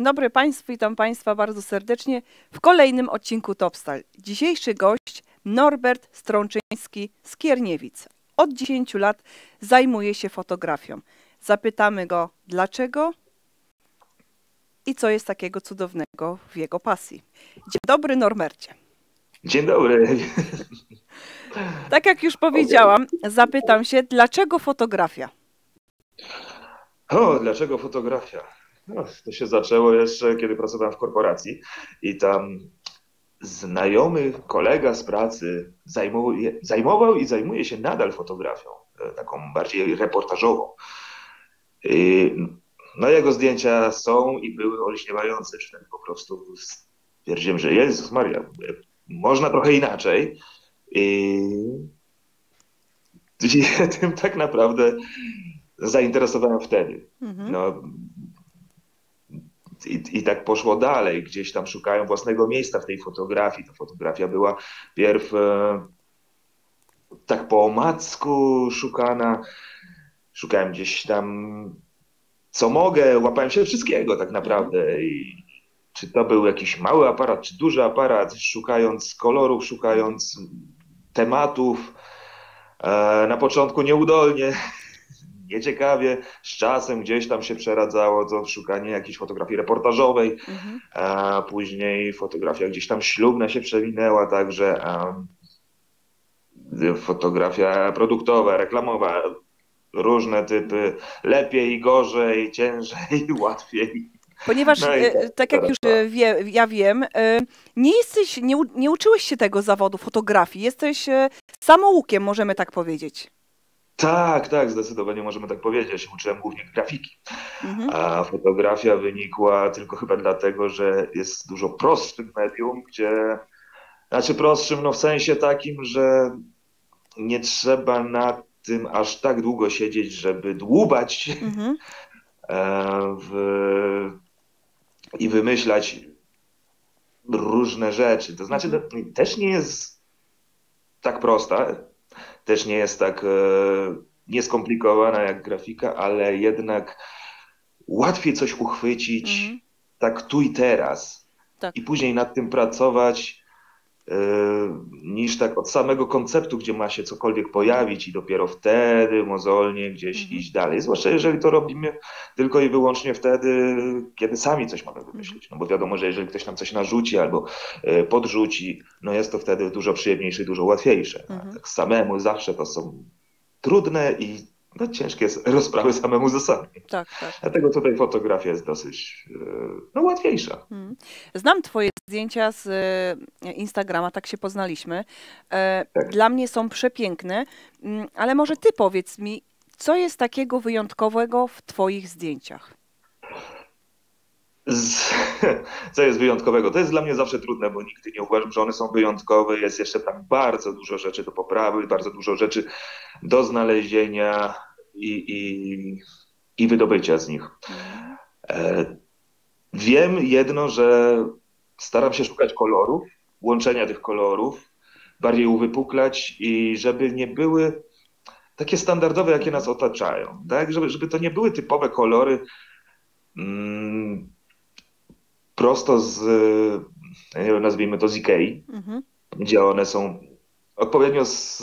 Dzień dobry Państwu, witam Państwa bardzo serdecznie w kolejnym odcinku Topstal. Dzisiejszy gość Norbert Strączyński z Kierniewic. Od 10 lat zajmuje się fotografią. Zapytamy go dlaczego i co jest takiego cudownego w jego pasji. Dzień dobry Norbercie. Dzień dobry. Tak jak już powiedziałam, zapytam się, dlaczego fotografia? O, dlaczego fotografia? No, to się zaczęło jeszcze, kiedy pracowałem w korporacji i tam znajomy kolega z pracy zajmował, zajmował i zajmuje się nadal fotografią, e, taką bardziej reportażową. I, no jego zdjęcia są i były olśniewające, czy po prostu stwierdziłem, że Jezus Maria, można trochę inaczej. I, i tym tak naprawdę zainteresowałem wtedy. Mhm. No, i, I tak poszło dalej. Gdzieś tam szukają własnego miejsca w tej fotografii. Ta fotografia była pierw e, tak po omacku szukana. Szukałem gdzieś tam co mogę, łapałem się wszystkiego tak naprawdę. I czy to był jakiś mały aparat, czy duży aparat, szukając kolorów, szukając tematów. E, na początku nieudolnie, nieciekawie, z czasem gdzieś tam się przeradzało to szukanie jakiejś fotografii reportażowej, mhm. a później fotografia gdzieś tam ślubna się przewinęła, także fotografia produktowa, reklamowa, różne typy, lepiej, gorzej, ciężej, łatwiej. Ponieważ, no e, tak, tak jak już e, wie, ja wiem, e, nie jesteś, nie, nie uczyłeś się tego zawodu fotografii, jesteś samoukiem, możemy tak powiedzieć. Tak, tak, zdecydowanie możemy tak powiedzieć. Uczyłem głównie grafiki, mhm. a fotografia wynikła tylko chyba dlatego, że jest dużo prostszym medium, gdzie, znaczy prostszym no w sensie takim, że nie trzeba na tym aż tak długo siedzieć, żeby dłubać mhm. w, i wymyślać różne rzeczy. To znaczy, mhm. też nie jest tak prosta, też nie jest tak e, nieskomplikowana jak grafika, ale jednak łatwiej coś uchwycić mhm. tak tu i teraz tak. i później nad tym pracować niż tak od samego konceptu, gdzie ma się cokolwiek pojawić i dopiero wtedy mozolnie gdzieś mhm. iść dalej. Zwłaszcza jeżeli to robimy tylko i wyłącznie wtedy, kiedy sami coś mamy wymyślić. No bo wiadomo, że jeżeli ktoś nam coś narzuci albo e, podrzuci, no jest to wtedy dużo przyjemniejsze i dużo łatwiejsze. Mhm. tak samemu zawsze to są trudne i no, ciężkie rozprawy samemu ze sobą. Tak, tak. Dlatego tutaj fotografia jest dosyć e, no, łatwiejsza. Hmm. Znam Twoje zdjęcia z e, Instagrama, tak się poznaliśmy. E, tak. Dla mnie są przepiękne, mm, ale może Ty powiedz mi, co jest takiego wyjątkowego w Twoich zdjęciach? Z, co jest wyjątkowego? To jest dla mnie zawsze trudne, bo nigdy nie uważam, że one są wyjątkowe. Jest jeszcze tam bardzo dużo rzeczy do poprawy, bardzo dużo rzeczy do znalezienia i, i, i wydobycia z nich. E, wiem jedno, że staram się szukać kolorów, łączenia tych kolorów, bardziej uwypuklać i żeby nie były takie standardowe, jakie nas otaczają. Tak? Żeby, żeby to nie były typowe kolory. Mm, prosto z, nazwijmy to z Ikei, mhm. gdzie one są odpowiednio z,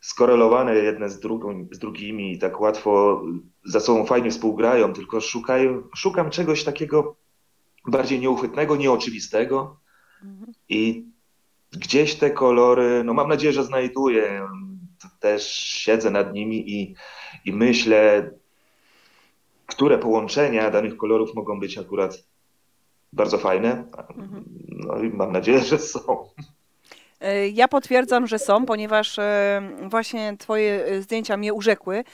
skorelowane jedne z, drugą, z drugimi i tak łatwo ze sobą fajnie współgrają, tylko szukają, szukam czegoś takiego bardziej nieuchwytnego, nieoczywistego mhm. i gdzieś te kolory, no mam nadzieję, że znajduję, też siedzę nad nimi i, i myślę, które połączenia danych kolorów mogą być akurat bardzo fajne. Mhm. No i mam nadzieję, że są. E, ja potwierdzam, że są, ponieważ e, właśnie Twoje e, zdjęcia mnie urzekły.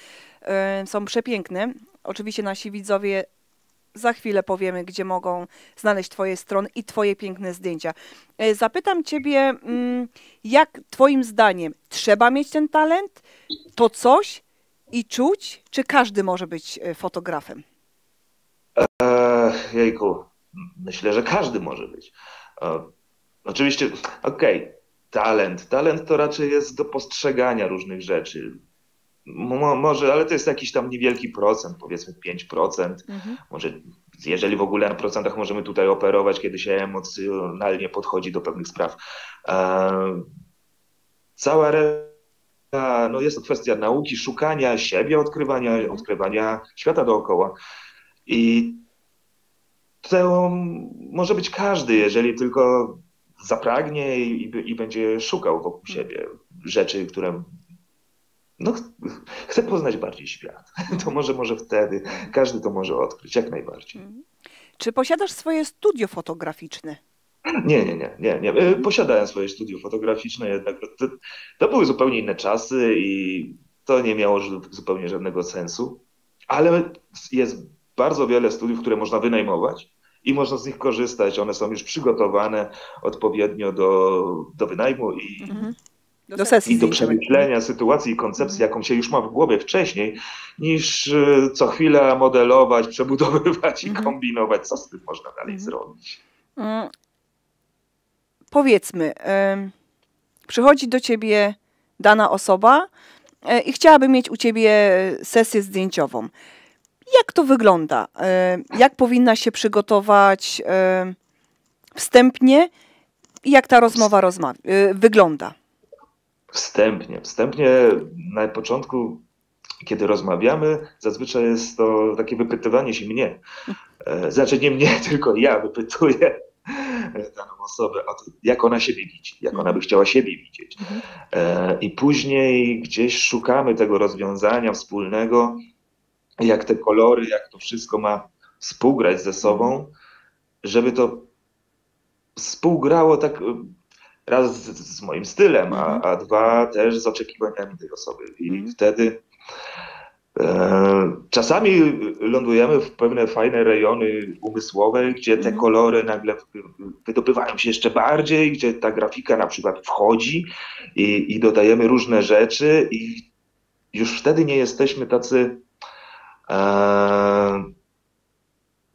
Są przepiękne. Oczywiście nasi widzowie za chwilę powiemy, gdzie mogą znaleźć Twoje strony i Twoje piękne zdjęcia. Zapytam Ciebie, mm, jak Twoim zdaniem trzeba mieć ten talent, to coś i czuć, czy każdy może być fotografem? Eee, jejku, myślę, że każdy może być. Oczywiście, okej, okay, talent. Talent to raczej jest do postrzegania różnych rzeczy. może, ale to jest jakiś tam niewielki procent, powiedzmy 5%, mhm. może jeżeli w ogóle na procentach możemy tutaj operować, kiedy się emocjonalnie podchodzi do pewnych spraw. Cała reszta no jest to kwestia nauki, szukania siebie, odkrywania, odkrywania świata dookoła. I to może być każdy, jeżeli tylko zapragnie i, i będzie szukał wokół siebie rzeczy, które no, chcę poznać bardziej świat. To może, może wtedy każdy to może odkryć, jak najbardziej. Mhm. Czy posiadasz swoje studio fotograficzne? Nie, nie, nie, nie, nie. E, posiadałem swoje studio fotograficzne, jednak to, to były zupełnie inne czasy i to nie miało zupełnie żadnego sensu, ale jest bardzo wiele studiów, które można wynajmować i można z nich korzystać. One są już przygotowane odpowiednio do, do wynajmu i mhm do sesji i do przemyślenia sytuacji i koncepcji, jaką się już ma w głowie wcześniej, niż y, co chwilę modelować, przebudowywać i mhm. kombinować, co z tym można dalej mhm. zrobić. Mm. Powiedzmy, przychodzi do ciebie dana osoba y, i chciałaby mieć u ciebie sesję zdjęciową. Jak to wygląda? Jak powinna się przygotować wstępnie? Jak ta rozmowa rozma- wygląda? Wstępnie. Wstępnie na początku, kiedy rozmawiamy, zazwyczaj jest to takie wypytywanie się mnie. E, znaczy nie mnie, tylko ja wypytuję daną osobę jak ona siebie widzi, jak ona by chciała siebie widzieć. E, I później gdzieś szukamy tego rozwiązania wspólnego, jak te kolory, jak to wszystko ma współgrać ze sobą, żeby to współgrało tak raz z, z moim stylem, a, mhm. a, dwa też z oczekiwaniami tej osoby. I mhm. wtedy e, czasami lądujemy w pewne fajne rejony umysłowe, gdzie te mhm. kolory nagle wydobywają się jeszcze bardziej, gdzie ta grafika na przykład wchodzi i, i dodajemy różne rzeczy i już wtedy nie jesteśmy tacy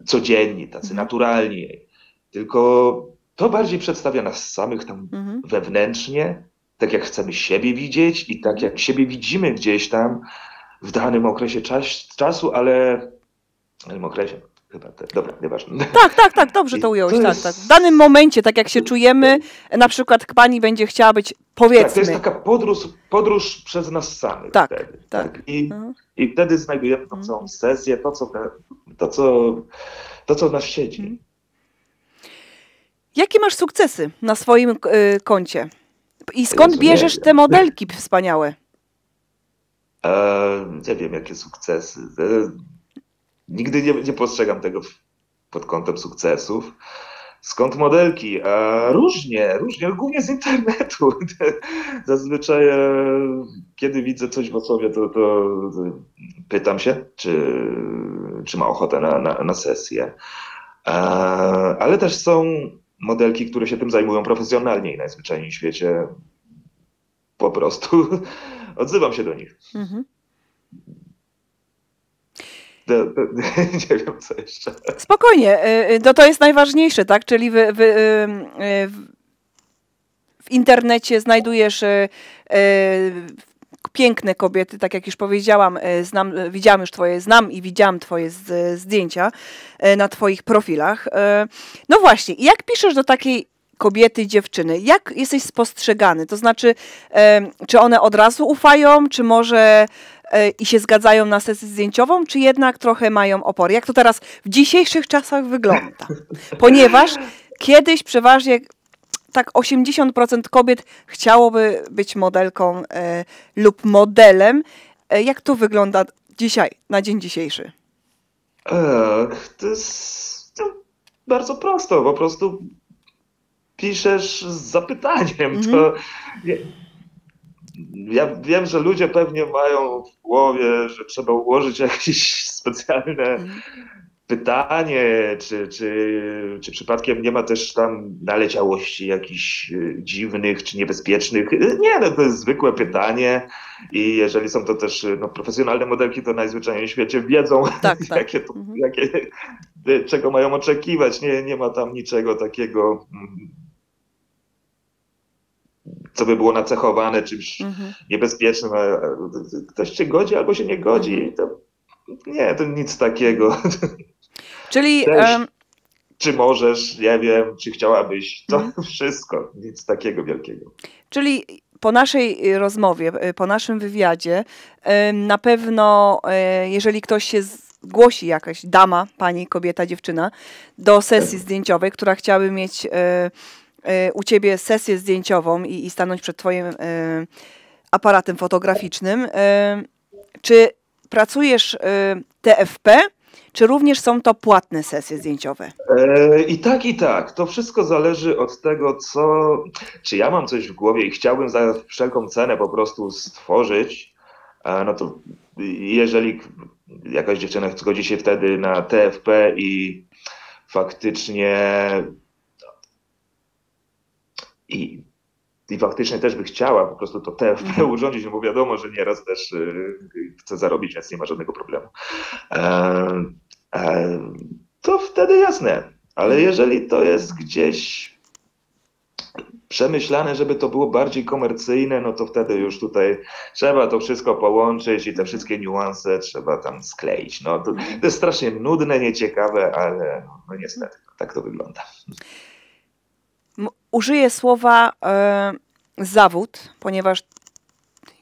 codzienni, tacy mhm. naturalni, tylko to bardziej przedstawia nas samych tam mhm. wewnętrznie, tak jak chcemy siebie widzieć i tak jak siebie widzimy gdzieś tam w danym okresie czas, czasu, ale w danym okresie chyba te, dobra, nieważne. Tak, tak, tak, dobrze to ująłeś, to tak, jest... tak. W danym momencie, tak jak się czujemy, na przykład pani będzie chciała być, powiedzmy... Tak, to jest taka podróż, podróż przez nas samych tak, wtedy. Tak, tak. I, mhm. I wtedy znajdujemy tą całą sesję, to co, to, co, to, co w nas siedzi. Mhm. Jakie masz sukcesy na swoim y, koncie? I skąd bierzesz te modelki wspaniałe? E, nie wiem, jakie sukcesy. Nigdy nie, nie postrzegam tego pod kątem sukcesów. Skąd modelki? E, różnie, różnie, głównie z internetu. Zazwyczaj, e, kiedy widzę coś w osobie, to, to pytam się, czy, czy ma ochotę na, na, na sesję. E, ale też są modelki, które się tym zajmują profesjonalnie i najzwyczajniej w świecie po prostu odzywam się do nich. Mhm. nie wiem, co jeszcze. Spokojnie, y, y, to, to jest najważniejsze, tak? Czyli wy, wy, y, w internecie znajdujesz piękne kobiety, tak jak już powiedziałam, znam, widziałam już twoje, znam i widziałam twoje z, zdjęcia na twoich profilach. No właśnie, jak piszesz do takiej kobiety, dziewczyny, jak jesteś spostrzegany? To znaczy, czy one od razu ufają, czy może i się zgadzają na sesję zdjęciową, czy jednak trochę mają opory? Jak to teraz w dzisiejszych czasach wygląda? Ponieważ kiedyś przeważnie tak 80% kobiet chciałoby być modelką e, lub modelem. E, jak to wygląda dzisiaj, na dzień dzisiejszy? Ech, to jest to bardzo prosto. Po prostu piszesz z zapytaniem. -hmm. To ja wiem, że ludzie pewnie mają w głowie, że trzeba ułożyć jakieś specjalne -hmm pytanie, czy, czy, czy przypadkiem nie ma też tam naleciałości jakichś y, dziwnych czy niebezpiecznych? Y, nie, no to jest zwykłe pytanie i jeżeli są to też y, no, profesjonalne modelki, to najzwyczajniej w świecie wiedzą, tak, tak. jakie, to, mhm. jakie, czego mają oczekiwać. Nie, nie ma tam niczego takiego mm, co by było nacechowane czymś mhm. niebezpiecznym. Ktoś się godzi albo się nie godzi. Mhm. To, nie, to nic takiego. Czyli... Też, um... Czy możesz, nie wiem, czy chciałabyś, to mm. wszystko, nic takiego wielkiego. Czyli po naszej rozmowie, po naszym wywiadzie, na pewno, jeżeli ktoś się zgłosi jakaś dama, pani, kobieta, dziewczyna do sesji zdjęciowej, która chciałaby mieć e, e, u ciebie sesję zdjęciową i, i stanąć przed twoim e, aparatem fotograficznym, czy pracujesz TFP, czy również są to płatne sesje zdjęciowe? I tak, i tak. To wszystko zależy od tego, co. Czy ja mam coś w głowie i chciałbym za wszelką cenę po prostu stworzyć, no to jeżeli jakaś dziewczyna zgodzi się wtedy na TFP i faktycznie i, i faktycznie też by chciała po prostu to TFP mhm. urządzić, no bo wiadomo, że nieraz też y, chce zarobić, więc nie ma żadnego problemu. E, e, to wtedy jasne, ale mhm. jeżeli to jest gdzieś przemyślane, żeby to było bardziej komercyjne, no to wtedy już tutaj trzeba to wszystko połączyć i te wszystkie niuanse trzeba tam skleić. No to, to jest strasznie nudne, nieciekawe, ale no, no niestety tak to wygląda. Użyję słowa e, zawód, ponieważ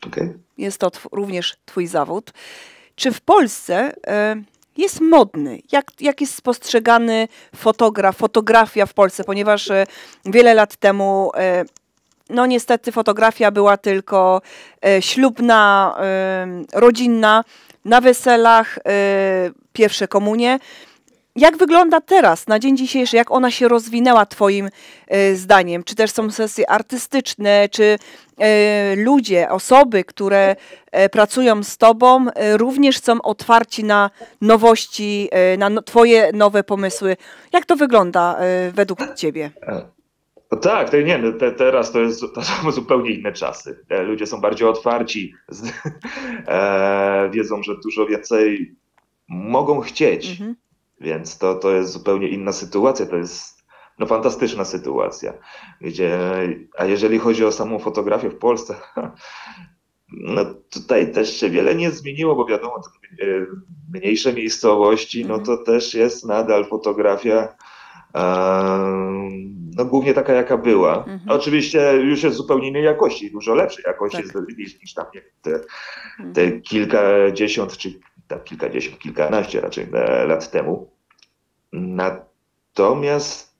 okay. jest to również twój zawód. Czy w Polsce e, jest modny? Jak, jak jest spostrzegany fotograf, fotografia w Polsce? Ponieważ e, wiele lat temu, e, no niestety, fotografia była tylko e, ślubna, rodzinna, na weselach, pierwsze komunie. Jak wygląda teraz, na dzień dzisiejszy, jak ona się rozwinęła Twoim e, zdaniem? Czy też są sesje artystyczne, czy e, ludzie, osoby, które e, pracują z Tobą, również są otwarci na nowości, na no, Twoje nowe pomysły? Jak to wygląda według Ciebie? No tak, to nie, no te, teraz to, jest, to są zupełnie inne czasy. Ludzie są bardziej otwarci, e, wiedzą, że dużo więcej mogą chcieć. Mhm więc to, to jest zupełnie inna sytuacja, to jest no, fantastyczna sytuacja. Gdzie, a jeżeli chodzi o samą fotografię w Polsce, no tutaj też się wiele nie zmieniło, bo wiadomo, e, mniejsze miejscowości, no to też jest nadal fotografia no głównie taka, jaka była. Mhm. Oczywiście już jest zupełnie innej jakości, dużo lepszej jakości tak. niż, niż tam te, te mhm. kilkadziesiąt czy tam kilkadziesiąt, kilkanaście raczej e, lat temu. Natomiast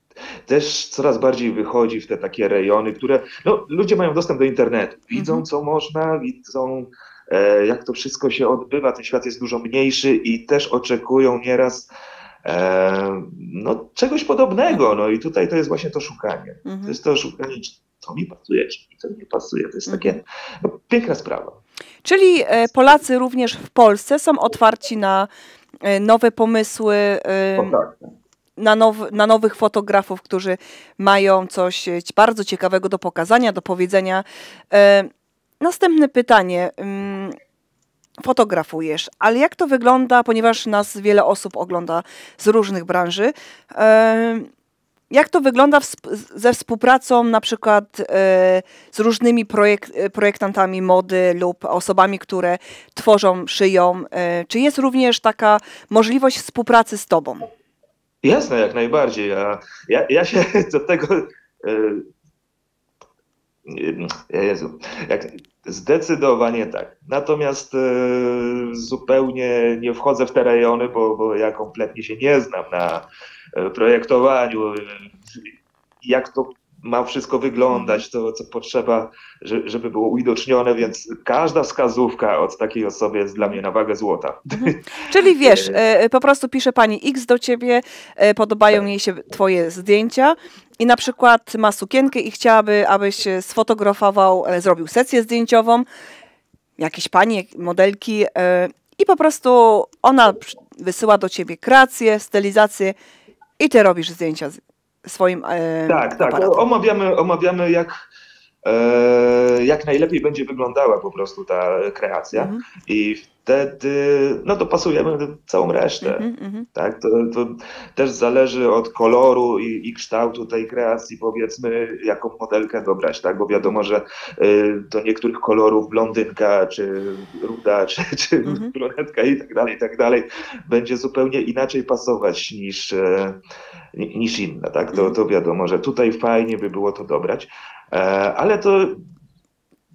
też coraz bardziej wychodzi w te takie rejony, które no, ludzie mają dostęp do internetu, widzą mhm. co można, widzą e, jak to wszystko się odbywa, ten świat jest dużo mniejszy i też oczekują nieraz e, no, czegoś podobnego. No i tutaj to jest właśnie to szukanie. Mhm. To jest to szukanie, co mi pasuje, czy co mi nie pasuje. To jest mhm. takie no, piękna sprawa. Czyli e, Polacy również w Polsce są otwarci na nowe pomysły, e, na, now, na nowych fotografów, którzy mają coś bardzo ciekawego do pokazania, do powiedzenia. Następne pytanie. Mm, fotografujesz, ale jak to wygląda, ponieważ nas wiele osób ogląda z różnych branży? Jak to wygląda w, ze współpracą na przykład y, z różnymi projekt, e, projektantami mody lub osobami, które tworzą, szyją? Y, czy jest również taka możliwość współpracy z Tobą? Jasne, jak najbardziej. Ja, ja, ja się do tego. Y, Jezu, jak, zdecydowanie tak. Natomiast zupełnie nie wchodzę w te rejony, bo, bo ja kompletnie się nie znam na E, projektowaniu, jak to ma wszystko wyglądać, to co potrzeba, żeby było uwidocznione, więc każda wskazówka od takiej osoby jest dla mnie na wagę złota. Mhm. Czyli wiesz, e, po prostu pisze pani X do ciebie, e, podobają jej się twoje zdjęcia i na przykład ma sukienkę i chciałaby, abyś sfotografował, zrobił sesję zdjęciową, jakieś pani, modelki i po prostu ona wysyła do ciebie kreację, stylizację i ty robisz zdjęcia swoim e, Tak, tak. Omawiamy, omawiamy jak, e, jak najlepiej będzie wyglądała po prostu ta kreacja. Mhm. I wtedy no dopasujemy całą resztę. Mm -hmm. tak? To, to, też zależy od koloru i, i, kształtu tej kreacji, powiedzmy, jaką modelkę dobrać, tak? Bo wiadomo, że y, do niektórych kolorów blondynka, czy ruda, czy, czy mm -hmm. brunetka i tak dalej, i tak dalej, będzie zupełnie inaczej pasować niż, y, niż inne, tak? To, mhm. to wiadomo, że tutaj fajnie by było to dobrać, e, ale to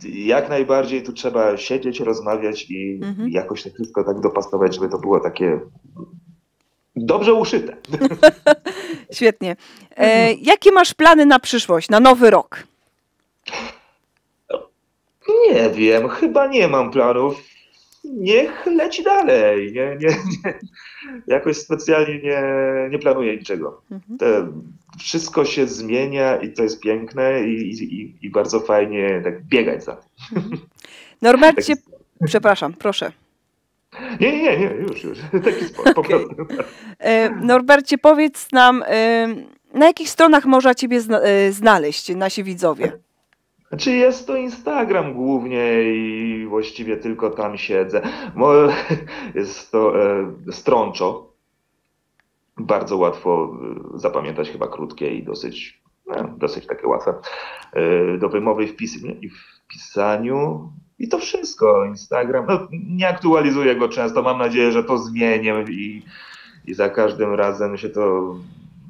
jak najbardziej tu trzeba siedzieć, rozmawiać i mhm. jakoś to wszystko tak dopasować, żeby to było takie dobrze uszyte. Świetnie. E, jakie masz plany na przyszłość, na nowy rok? Nie wiem, chyba nie mam planów. Niech leci dalej. Nie, nie, nie. Jakoś specjalnie nie, nie planuję niczego. Mhm. Te, wszystko się zmienia i to jest piękne i, i, i bardzo fajnie tak biegać za tym. Mhm. Norbercie, tak przepraszam, proszę. Nie, nie, nie, już, już. Taki sport, okay. E, Norbercie, powiedz nam, e, na jakich stronach można Ciebie e, znaleźć, nasi widzowie? Znaczy jest to Instagram głównie i właściwie tylko tam siedzę. Jest to Stronczo, bardzo łatwo y, zapamiętać, chyba krótkie i dosyć, no, dosyć takie łatwe do wymowy i w pisaniu. I to wszystko. Instagram, no, nie aktualizuję go często, mam nadzieję, że to zmienię i, i za każdym razem się to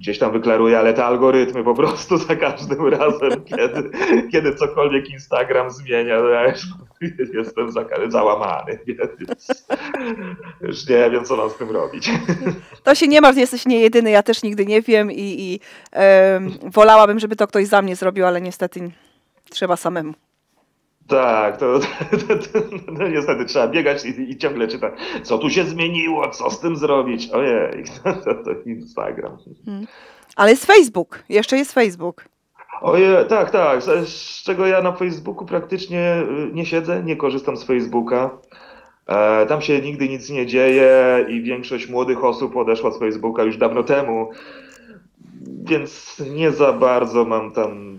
gdzieś tam wyklaruje, ale te algorytmy po prostu za każdym razem, kiedy, kiedy cokolwiek Instagram zmienia, to ja już jestem załamany, więc już nie wiem, co mam z tym robić. To się nie masz, jesteś nie jedyny, ja też nigdy nie wiem i, i wolałabym, żeby to ktoś za mnie zrobił, ale niestety trzeba samemu. Tak, to, to, to, no niestety trzeba biegać i, i, ciągle czytać, co tu się zmieniło, co z tym zrobić. Ojej, to, to Instagram. Hmm. Ale jest Facebook, jeszcze jest Facebook. Ojej, tak, tak, z czego ja na Facebooku praktycznie y, nie siedzę, nie korzystam z Facebooka. E, tam się nigdy nic nie dzieje i większość młodych osób odeszła z Facebooka już dawno temu, więc nie za bardzo mam tam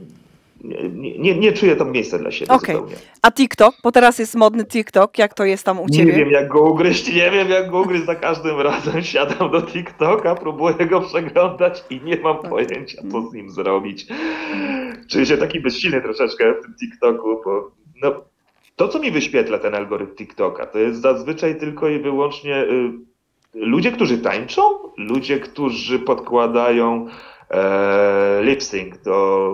nie, nie, nie czuję tam miejsca dla siebie okay. zupełnie. A TikTok? Bo teraz jest modny TikTok. Jak to jest tam u Ciebie? Nie wiem, jak go ugryźć. Nie wiem, jak go ugryźć. Za każdym razem siadam do TikToka, próbuję go przeglądać i nie mam tak. pojęcia, co z nim zrobić. Czuję się taki bezsilny troszeczkę w tym TikToku, bo no, to, co mi wyświetla ten algorytm TikToka, to jest zazwyczaj tylko i wyłącznie y, ludzie, którzy tańczą, ludzie, którzy podkładają e, lip sync do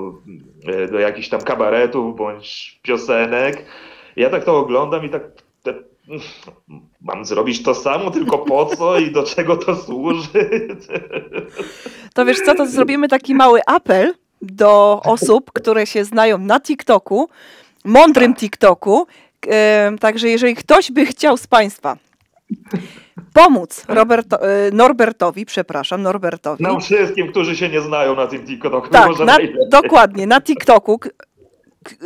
E, do jakichś tam kabaretów bądź piosenek. Ja tak to oglądam i tak te, mam zrobić to samo, tylko po co i do czego to służy? To wiesz co, to zrobimy taki mały apel do osób, które się znają na TikToku, mądrym TikToku. E, także jeżeli ktoś by chciał z Państwa pomóc Roberto, y, Norbertowi, przepraszam, Norbertowi. Nam wszystkim, którzy się nie znają na tym TikToku. Tak, na, dokładnie, na TikToku.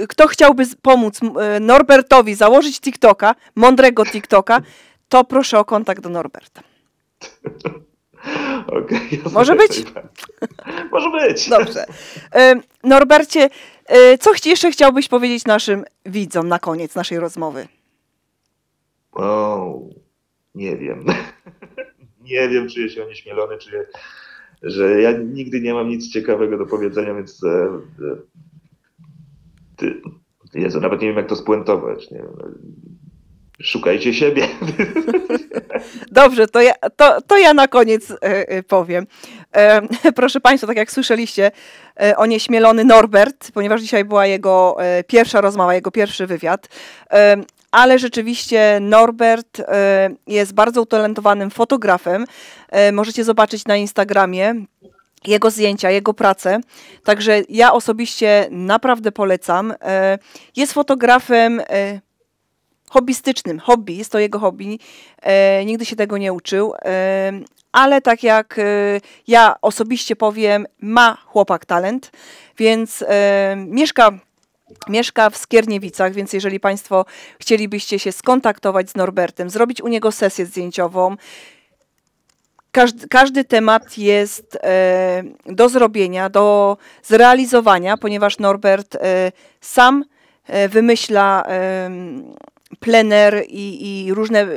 Kto chciałby pomóc y, Norbertowi założyć TikToka, mądrego TikToka, to proszę o kontakt do Norberta. Okay, Może być? Może być. Dobrze. Y, Norbercie, co jeszcze chciałbyś powiedzieć naszym widzom na koniec naszej rozmowy? Oh nie wiem. nie wiem, czuję się onieśmielony, czuję, że ja nigdy nie mam nic ciekawego do powiedzenia, więc e, e, ty, Jezu, nawet nie wiem, jak to spuentować. Nie Szukajcie siebie. Dobrze, to ja, to, to ja na koniec e, powiem. proszę Państwa, tak jak słyszeliście, onieśmielony Norbert, ponieważ dzisiaj była jego pierwsza rozmowa, jego pierwszy wywiad ale rzeczywiście Norbert e, jest bardzo utalentowanym fotografem. E, możecie zobaczyć na Instagramie jego zdjęcia, jego pracę. Także ja osobiście naprawdę polecam. E, jest fotografem hobbystycznym. Hobby, jest to jego hobby. Nigdy się tego nie uczył. Ale tak jak ja osobiście powiem, ma chłopak talent, więc mieszka Mieszka w Skierniewicach, więc jeżeli Państwo chcielibyście się skontaktować z Norbertem, zrobić u niego sesję zdjęciową, każdy, każdy temat jest e, do zrobienia, do zrealizowania, ponieważ Norbert e, sam e, wymyśla plener i, i różne e,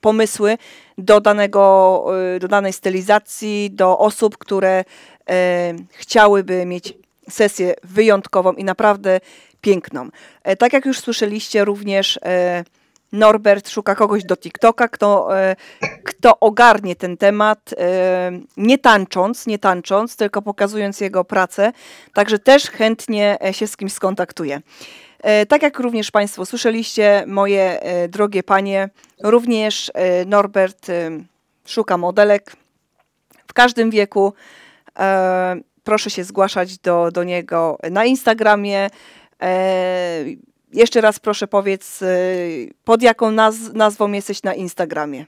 pomysły do, danego, e, do danej stylizacji, do osób, które chciałyby mieć sesję wyjątkową i naprawdę piękną. Tak jak już słyszeliście, również Norbert szuka kogoś do TikToka, kto, kto ogarnie ten temat, nie tańcząc, nie tańcząc, tylko pokazując jego pracę. Także też chętnie się z kimś skontaktuje. E, tak jak również Państwo słyszeliście, moje e, drogie panie, również e, Norbert szuka modelek w każdym wieku. Proszę się zgłaszać do, do niego na Instagramie. Jeszcze raz proszę powiedz, pod jaką naz nazwą jesteś na Instagramie?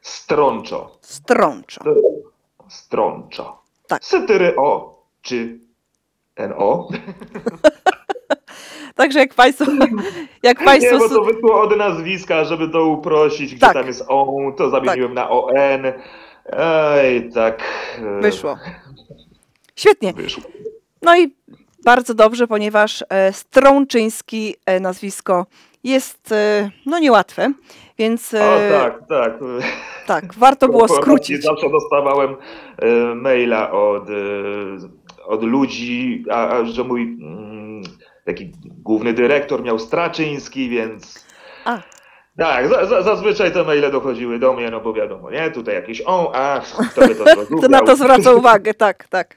Stronczo. Stronczo. Stronczo. Tak. Sytyry o, czy NO? Także jak Państwo. Jak państwo... Nie, bo to wyszło od nazwiska, żeby to uprościć, gdzie tak. tam jest ON, to zamieniłem tak. na ON. Ej, tak. E, wyszło. Świetnie. No i bardzo dobrze, ponieważ e, Strączyński e, nazwisko jest no niełatwe, więc... O, tak, tak. Tak, warto było skrócić. Zawsze dostawałem maila od, od ludzi, a, a że mój mm, taki główny dyrektor miał Straczyński, więc... A. Tak, za, za, zazwyczaj te maile dochodziły do mnie, no bo wiadomo, nie? Tutaj jakieś o, a, to by to To na to zwraca uwagę, tak, tak.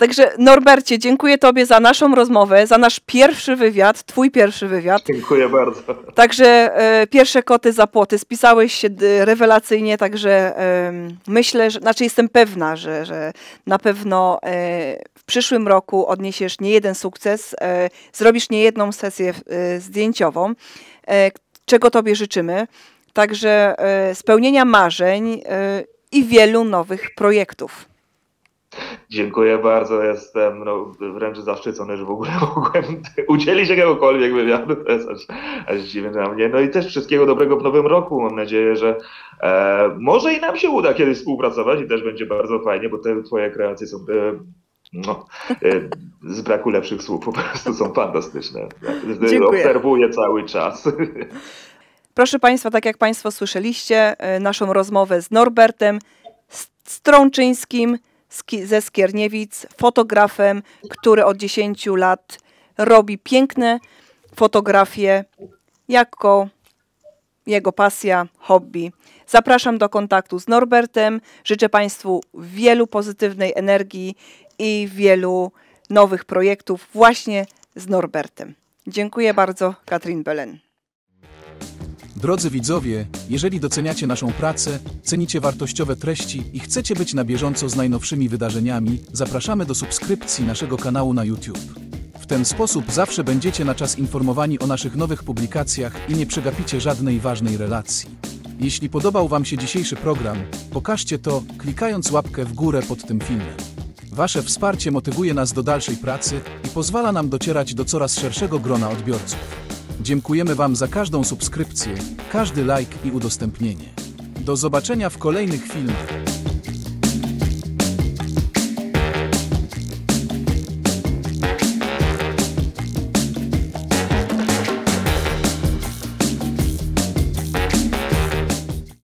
Także Norbercie, dziękuję Tobie za naszą rozmowę, za nasz pierwszy wywiad, Twój pierwszy wywiad. Dziękuję bardzo. Także e, pierwsze koty za płoty. Spisałeś się rewelacyjnie, także e, myślę, że, znaczy jestem pewna, że, że na pewno e, w przyszłym roku odniesiesz nie jeden sukces, e, zrobisz nie jedną sesję e, zdjęciową, e, czego Tobie życzymy. Także spełnienia marzeń i wielu nowych projektów. Dziękuję bardzo, jestem no, wręcz zaszczycony, że w ogóle mogłem udzielić jakiegokolwiek wywiadu, to jest aż, aż dziwne dla mnie. No i też wszystkiego dobrego w nowym roku, mam nadzieję, że e, może i nam się uda kiedyś współpracować i też będzie bardzo fajnie, bo te twoje kreacje są e, no, e, z braku lepszych słów po prostu są fantastyczne. Dziękuję. Obserwuję cały czas. Proszę Państwa, tak jak Państwo słyszeliście, e, naszą rozmowę z Norbertem Strączyńskim, ze Skierniewic, fotografem, który od 10 lat robi piękne fotografie jako jego pasja, hobby. Zapraszam do kontaktu z Norbertem. Życzę Państwu wielu pozytywnej energii i wielu nowych projektów właśnie z Norbertem. Dziękuję bardzo, Katrin Belen. Drodzy widzowie, jeżeli doceniacie naszą pracę, cenicie wartościowe treści i chcecie być na bieżąco z najnowszymi wydarzeniami, zapraszamy do subskrypcji naszego kanału na YouTube. W ten sposób zawsze będziecie na czas informowani o naszych nowych publikacjach i nie przegapicie żadnej ważnej relacji. Jeśli podobał Wam się dzisiejszy program, pokażcie to, klikając łapkę w górę pod tym filmem. Wasze wsparcie motywuje nas do dalszej pracy i pozwala nam docierać do coraz szerszego grona odbiorców. Dziękujemy Wam za każdą subskrypcję, każdy like i udostępnienie. Do zobaczenia w kolejnych filmach.